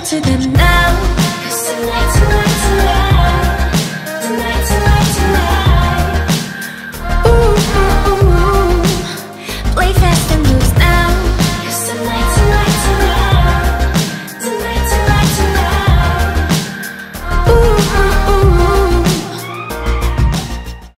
To the